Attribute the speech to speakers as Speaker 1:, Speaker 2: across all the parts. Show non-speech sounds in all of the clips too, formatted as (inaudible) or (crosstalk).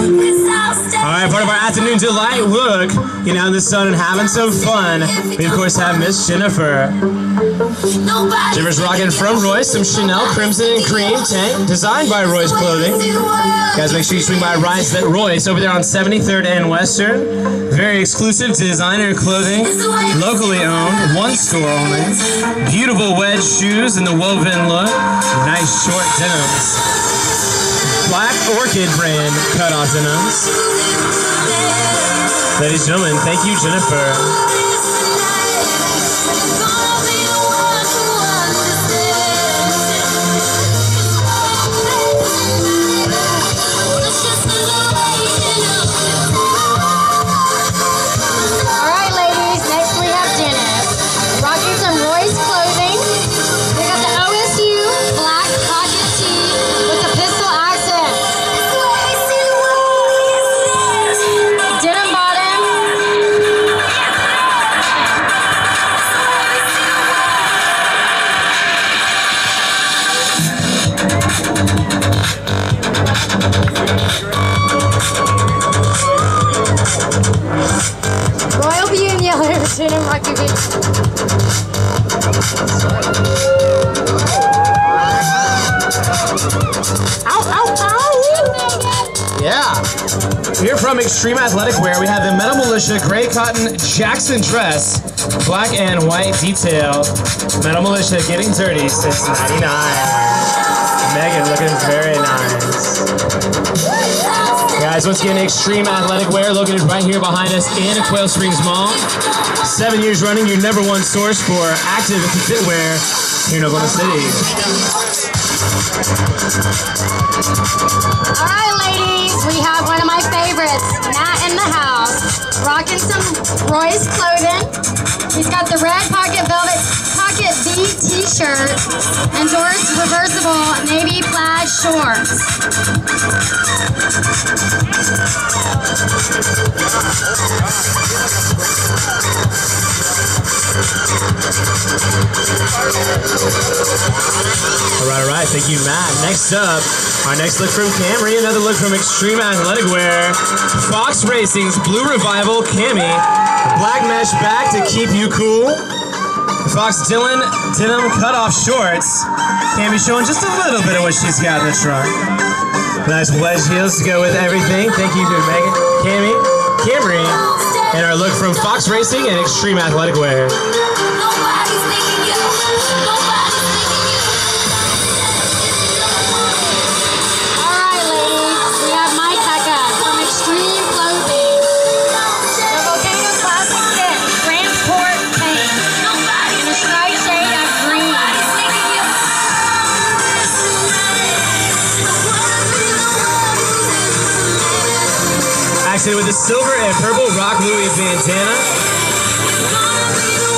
Speaker 1: Alright, part of our afternoon delight look. You know, in the sun and having some fun. We, of course, have Miss Jennifer. Jennifer's rocking from Royce some Chanel Crimson and Cream tank, designed by Royce Clothing. Guys, make sure you swing by Royce, Royce over there on 73rd and Western. Very exclusive designer clothing, locally owned, one store only. Beautiful wedge shoes in the woven look, nice short denims. Black Orchid brand cutoff denims. Ladies and gentlemen, thank you, Jennifer. Here from Extreme Athletic Wear, we have the Metal Militia Gray Cotton Jackson Dress, black and white detail. Metal Militia getting dirty since 99. Megan looking very nice. Guys, once again, Extreme Athletic Wear located right here behind us in Quail Springs Mall. Seven years running, your number one source for active fitwear here in Oklahoma City.
Speaker 2: All right, ladies, we have one of my favorites, Matt in the house, rocking some Royce clothing. He's got the red pocket velvet pocket V t-shirt and Doris reversible navy plaid shorts.
Speaker 1: Right. Thank you, Matt. Next up, our next look from Camry, another look from Extreme Athletic Wear. Fox Racing's Blue Revival Cami. Black mesh back to keep you cool. Fox Dylan denim cutoff shorts. Cami showing just a little bit of what she's got in the trunk. Nice wedge heels to go with everything. Thank you to Megan, Cami, Camry, and our look from Fox Racing and Extreme Athletic Wear. Actually, with the silver and purple Rock Louie bandana.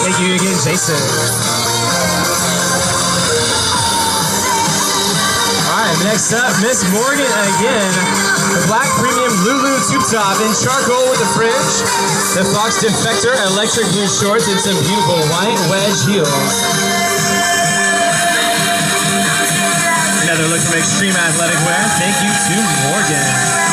Speaker 1: Thank you again, Jason. Alright, next up, Miss Morgan again. The black premium Lulu tube top in charcoal with the fringe. The Fox Defector electric blue shorts and some beautiful white wedge heels. Another look from Extreme Athletic Wear. Thank you to Morgan.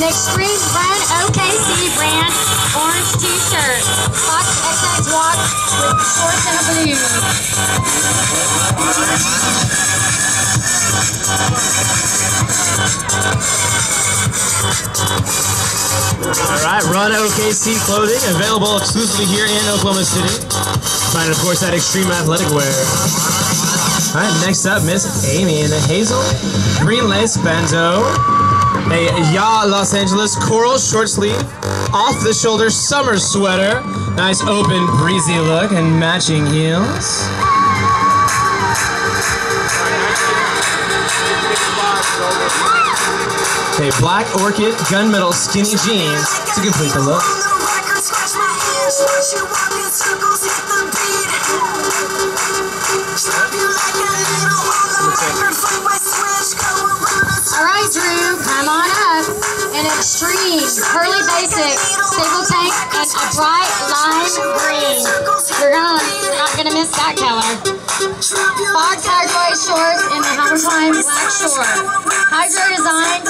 Speaker 2: An Extreme Brand OKC brand orange t-shirt. Fox XX walk with shorts and a blue.
Speaker 1: All right, Run OKC clothing available exclusively here in Oklahoma City. Find of course, at Extreme Athletic Wear. All right, next up, Miss Amy in the hazel green lace bandeau a Ya Los Angeles coral short sleeve, off the shoulder summer sweater, nice open breezy look and matching heels. A black orchid gunmetal skinny jeans to complete the look.
Speaker 2: An extreme Hurley Basic stable tank and a bright lime green. You're gonna not gonna miss that color. Fox Hydro shorts in the Hammertime Black Shore. Hydro designed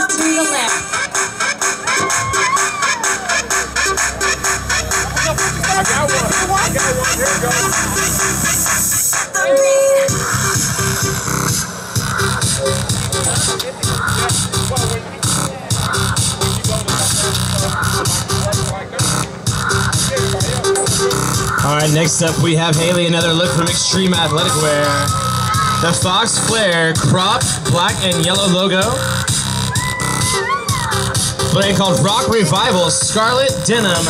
Speaker 1: All right, next up we have Haley, another look from Extreme Athletic Wear. The Fox Flare cropped black and yellow logo. Brand called Rock Revival Scarlet Denim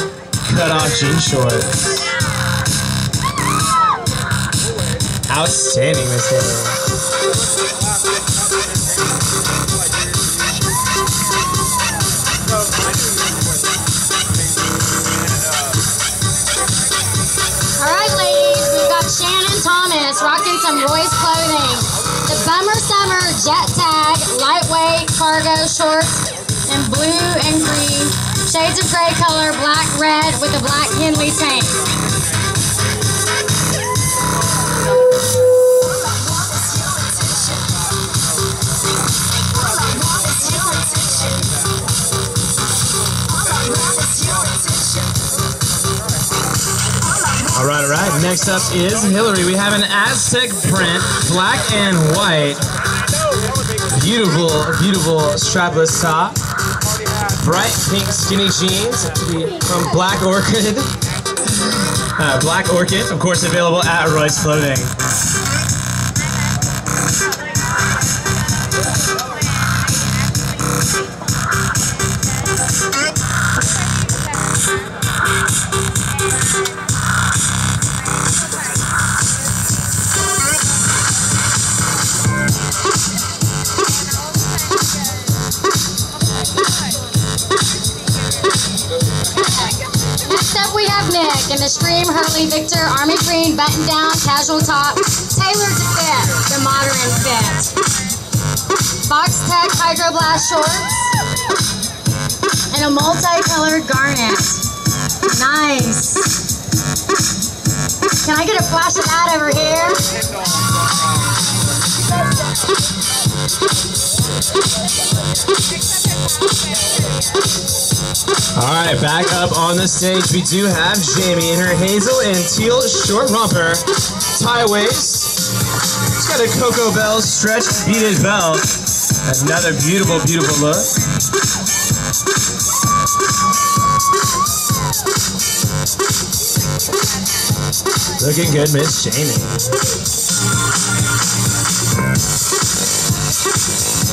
Speaker 1: Cut Off Jean Shorts. Outstanding, Miss Haley.
Speaker 2: Thomas rocking some Royce clothing. The Bummer Summer Jet Tag lightweight cargo shorts in blue and green. Shades of gray color, black, red with a black Henley tank.
Speaker 1: Right. Next up is Hillary. We have an Aztec print, black and white. Beautiful, beautiful strapless top. Bright pink skinny jeans from Black Orchid. (laughs) Uh, Black Orchid, of course, available at Royce Clothing.
Speaker 2: In the Stream Hurley Victor Army Green button down casual top, tailored to fit the modern fit. Box Tech Hydro Blast shorts and a multicolored garnet. Nice. Can I get a flash of that over here?
Speaker 1: All right, back up on the stage, we do have Jamie in her hazel and teal short romper, tie waist. She's got a Cocoa Bell stretch beaded belt. Another beautiful, beautiful look. Looking good, Miss Jamie.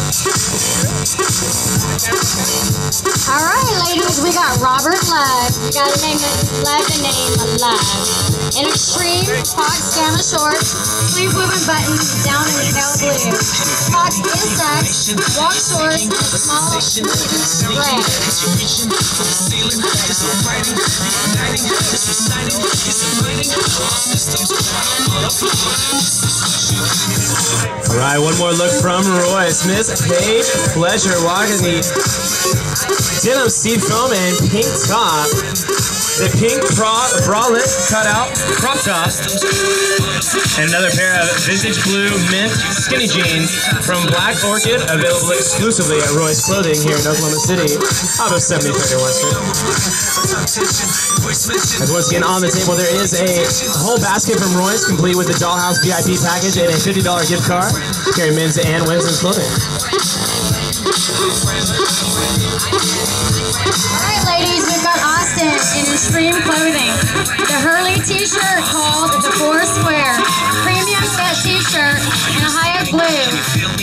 Speaker 2: All right, ladies, we got Robert Love. You gotta name it, love the name Love. In extreme Fox Gamma shorts, sleeve woven buttons down in the pale blue. Fox insects, long shorts, a small gray.
Speaker 1: All right, one more look from Royce. Miss Paige Pleasure walking the denim seed foam and pink top. The pink bra bralette cutout crop top. And another pair of vintage blue mint skinny jeans from Black Orchid, available exclusively at Royce Clothing here in Oklahoma City, out of 7031 Street. And once again, on the table, there is a whole basket from Royce, complete with the Dollhouse VIP package and a $50 gift card. Carry men's and women's clothing.
Speaker 2: All right, Austin in extreme clothing. The Hurley t-shirt called the Four Square. Premium set t-shirt in a high blue.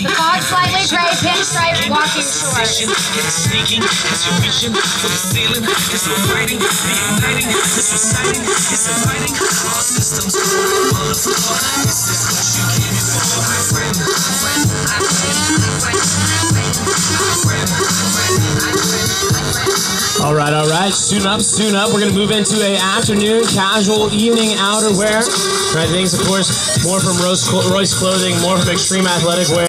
Speaker 2: The slightly gray pinstripe walking shorts.
Speaker 3: All
Speaker 1: right, all right. Soon up, soon up. We're gonna move into a afternoon casual evening outerwear. Right, things, of course, more from Royce Clothing, more from Extreme Athletic Wear.